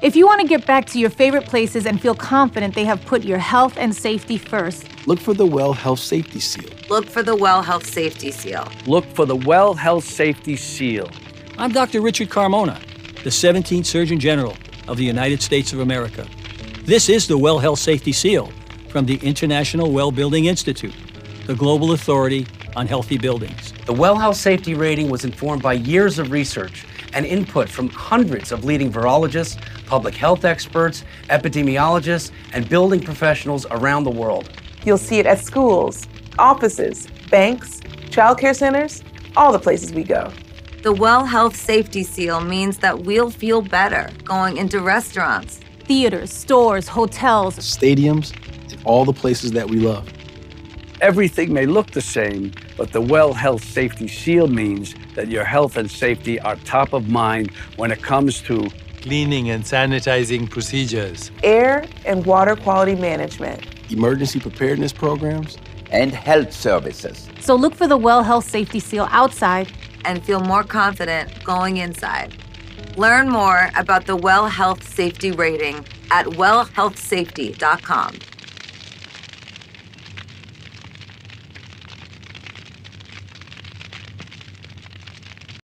If you want to get back to your favorite places and feel confident they have put your health and safety first, look for the Well Health Safety Seal. Look for the Well Health Safety Seal. Look for the Well Health Safety Seal. I'm Dr. Richard Carmona, the 17th Surgeon General of the United States of America. This is the Well Health Safety Seal from the International Well Building Institute, the global authority on healthy buildings. The Well Health Safety Rating was informed by years of research and input from hundreds of leading virologists, public health experts, epidemiologists, and building professionals around the world. You'll see it at schools, offices, banks, childcare centers, all the places we go. The Well Health Safety Seal means that we'll feel better going into restaurants, theaters, stores, hotels, stadiums, and all the places that we love. Everything may look the same, but the Well Health Safety Seal means that your health and safety are top of mind when it comes to cleaning and sanitizing procedures, air and water quality management, emergency preparedness programs, and health services. So look for the Well Health Safety Seal outside and feel more confident going inside. Learn more about the Well Health Safety Rating at wellhealthsafety.com.